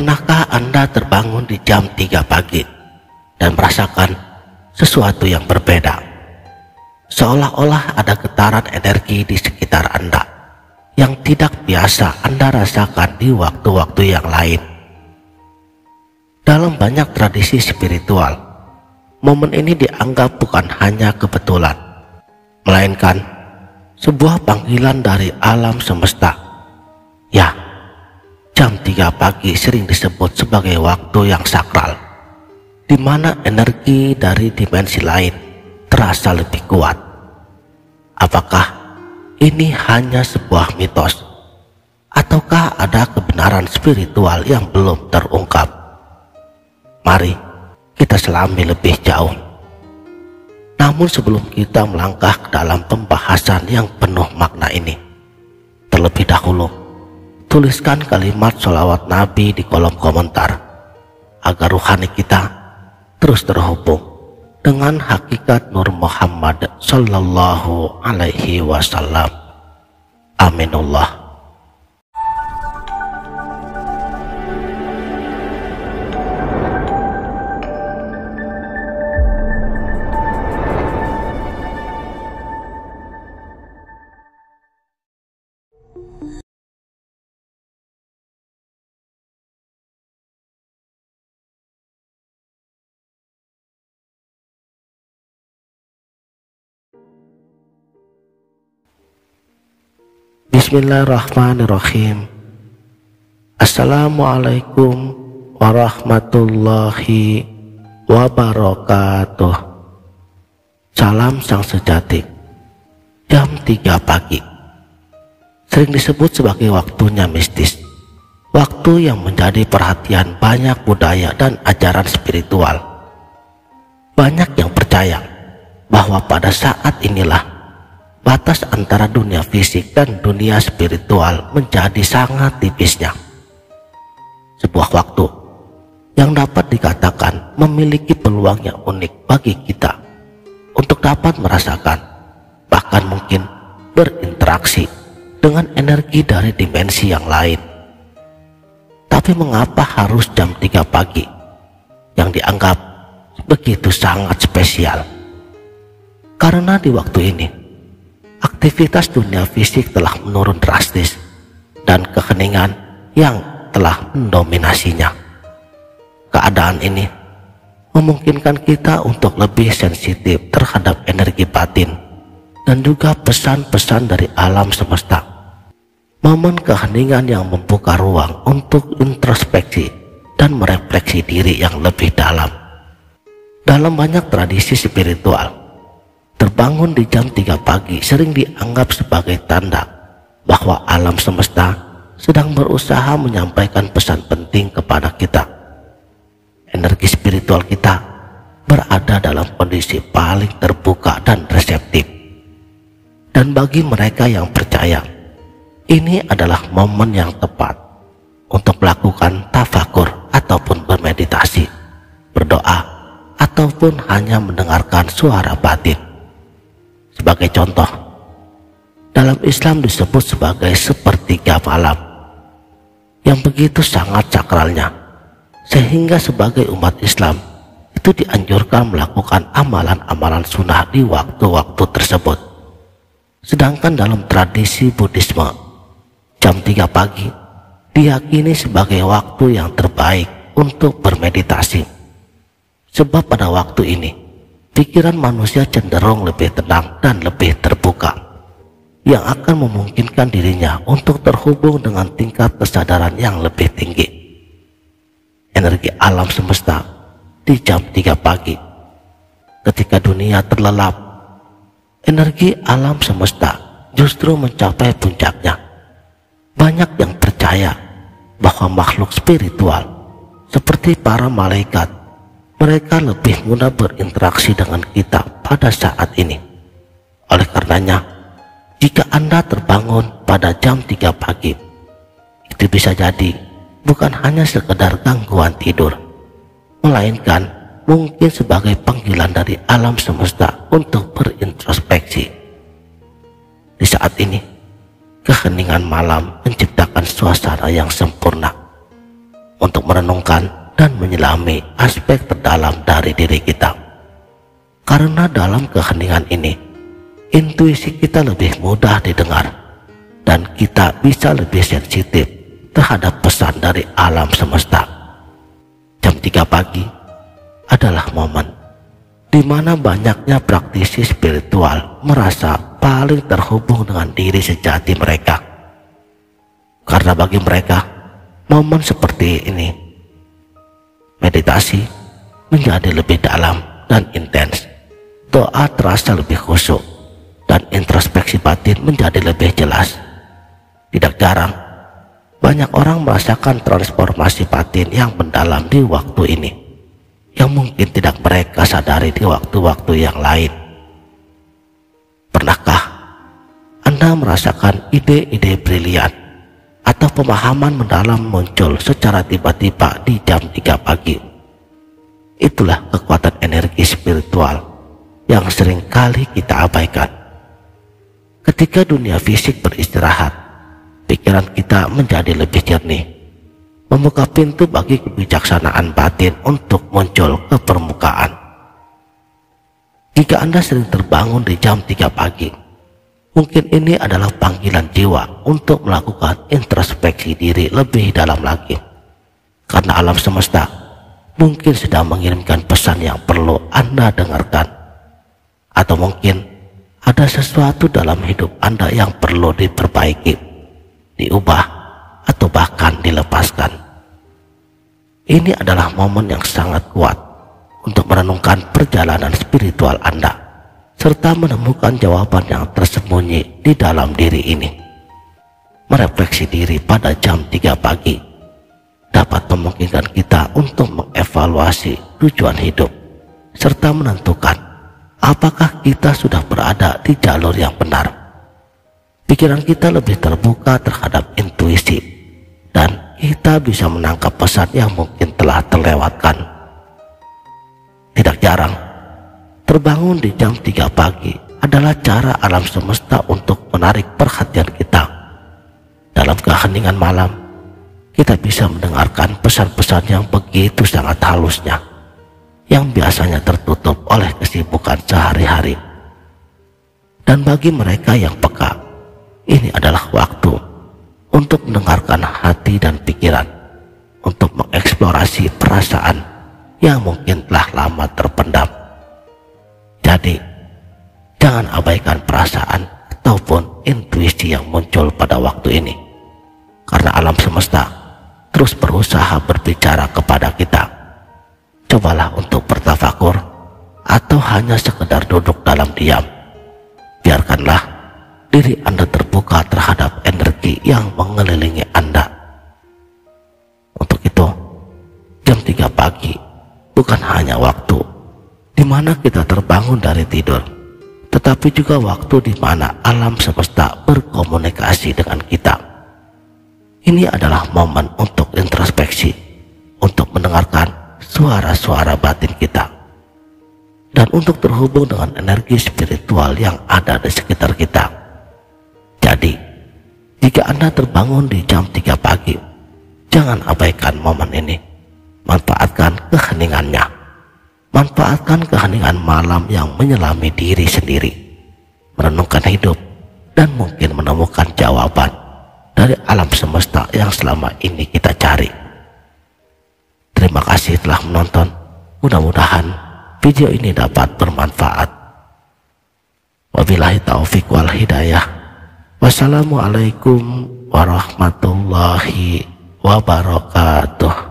Pernahkah Anda terbangun di jam 3 pagi dan merasakan sesuatu yang berbeda? Seolah-olah ada getaran energi di sekitar Anda yang tidak biasa Anda rasakan di waktu-waktu yang lain. Dalam banyak tradisi spiritual, momen ini dianggap bukan hanya kebetulan, melainkan sebuah panggilan dari alam semesta. Ya, Jam 3 pagi sering disebut sebagai waktu yang sakral, di mana energi dari dimensi lain terasa lebih kuat. Apakah ini hanya sebuah mitos? Ataukah ada kebenaran spiritual yang belum terungkap? Mari kita selami lebih jauh. Namun sebelum kita melangkah ke dalam pembahasan yang penuh makna ini, terlebih dahulu, tuliskan kalimat sholawat Nabi di kolom komentar agar rohani kita terus terhubung dengan hakikat Nur Muhammad Sallallahu Alaihi Wasallam. Aminullah. Bismillahirrahmanirrahim. Assalamualaikum warahmatullahi wabarakatuh. Salam sang sejati. Jam 3 pagi. Sering disebut sebagai waktunya mistis. Waktu yang menjadi perhatian banyak budaya dan ajaran spiritual. Banyak yang percaya bahwa pada saat inilah batas antara dunia fisik dan dunia spiritual menjadi sangat tipisnya. Sebuah waktu yang dapat dikatakan memiliki peluang yang unik bagi kita untuk dapat merasakan, bahkan mungkin berinteraksi dengan energi dari dimensi yang lain. Tapi mengapa harus jam 3 pagi yang dianggap begitu sangat spesial? Karena di waktu ini, aktivitas dunia fisik telah menurun drastis dan keheningan yang telah mendominasinya. Keadaan ini memungkinkan kita untuk lebih sensitif terhadap energi batin dan juga pesan-pesan dari alam semesta. Momen keheningan yang membuka ruang untuk introspeksi dan merefleksi diri yang lebih dalam. Dalam banyak tradisi spiritual, Terbangun di jam 3 pagi sering dianggap sebagai tanda bahwa alam semesta sedang berusaha menyampaikan pesan penting kepada kita. Energi spiritual kita berada dalam kondisi paling terbuka dan reseptif. Dan bagi mereka yang percaya, ini adalah momen yang tepat untuk melakukan tafakur ataupun bermeditasi, berdoa, ataupun hanya mendengarkan suara batin. Sebagai contoh, dalam Islam disebut sebagai sepertiga malam yang begitu sangat sakralnya sehingga sebagai umat Islam itu dianjurkan melakukan amalan-amalan sunnah di waktu-waktu tersebut. Sedangkan dalam tradisi Buddhisme, jam 3 pagi diyakini sebagai waktu yang terbaik untuk bermeditasi. Sebab pada waktu ini, pikiran manusia cenderung lebih tenang dan lebih terbuka yang akan memungkinkan dirinya untuk terhubung dengan tingkat kesadaran yang lebih tinggi. Energi alam semesta di jam 3 pagi ketika dunia terlelap, energi alam semesta justru mencapai puncaknya. Banyak yang percaya bahwa makhluk spiritual seperti para malaikat mereka lebih mudah berinteraksi dengan kita pada saat ini. Oleh karenanya, jika Anda terbangun pada jam 3 pagi, itu bisa jadi bukan hanya sekedar gangguan tidur, melainkan mungkin sebagai panggilan dari alam semesta untuk berintrospeksi. Di saat ini, keheningan malam menciptakan suasana yang sempurna untuk merenungkan dan menyelami aspek terdalam dari diri kita. Karena dalam keheningan ini, intuisi kita lebih mudah didengar dan kita bisa lebih sensitif terhadap pesan dari alam semesta. Jam 3 pagi adalah momen di mana banyaknya praktisi spiritual merasa paling terhubung dengan diri sejati mereka. Karena bagi mereka, momen seperti ini, meditasi menjadi lebih dalam dan intens. Doa terasa lebih khusyuk dan introspeksi batin menjadi lebih jelas. Tidak jarang, banyak orang merasakan transformasi batin yang mendalam di waktu ini yang mungkin tidak mereka sadari di waktu-waktu yang lain. Pernahkah Anda merasakan ide-ide brilian atau pemahaman mendalam muncul secara tiba-tiba di jam 3 pagi? Itulah kekuatan energi spiritual yang sering kali kita abaikan. Ketika dunia fisik beristirahat, pikiran kita menjadi lebih jernih membuka pintu bagi kebijaksanaan batin untuk muncul ke permukaan. Jika Anda sering terbangun di jam 3 pagi, mungkin ini adalah panggilan jiwa untuk melakukan introspeksi diri lebih dalam lagi. Karena alam semesta mungkin sedang mengirimkan pesan yang perlu Anda dengarkan. Atau mungkin ada sesuatu dalam hidup Anda yang perlu diperbaiki, diubah, atau bahkan dilepaskan. Ini adalah momen yang sangat kuat untuk merenungkan perjalanan spiritual Anda serta menemukan jawaban yang tersembunyi di dalam diri ini. Merefleksi diri pada jam 3 pagi dapat memungkinkan kita untuk mengevaluasi tujuan hidup serta menentukan apakah kita sudah berada di jalur yang benar. Pikiran kita lebih terbuka terhadap intuisi dan kita bisa menangkap pesan yang mungkin telah terlewatkan. Tidak jarang, terbangun di jam 3 pagi adalah cara alam semesta untuk menarik perhatian kita. Dalam keheningan malam, kita bisa mendengarkan pesan-pesan yang begitu sangat halusnya, yang biasanya tertutup oleh kesibukan sehari-hari. Dan bagi mereka yang peka, ini adalah waktu untuk mendengarkan hati dan pikiran, untuk mengeksplorasi perasaan yang mungkin telah lama terpendam. Jadi, jangan abaikan perasaan ataupun intuisi yang muncul pada waktu ini. Karena alam semesta terus berusaha berbicara kepada kita. Cobalah untuk bertafakur atau hanya sekedar duduk dalam diam. Biarkanlah diri Anda terbuka terhadap energi yang mengelilingi Anda. Untuk itu, jam 3 pagi bukan hanya waktu mana kita terbangun dari tidur, tetapi juga waktu di mana alam semesta berkomunikasi dengan kita. Ini adalah momen untuk introspeksi, untuk mendengarkan suara-suara batin kita, dan untuk terhubung dengan energi spiritual yang ada di sekitar kita. Jadi, jika Anda terbangun di jam 3 pagi, jangan abaikan momen ini. Manfaatkan keheningannya. Manfaatkan keheningan malam yang menyelami diri sendiri. Merenungkan hidup dan mungkin menemukan jawaban dari alam semesta yang selama ini kita cari. Terima kasih telah menonton. Mudah-mudahan video ini dapat bermanfaat. Wabillahi taufik wal hidayah. Wassalamualaikum warahmatullahi wabarakatuh.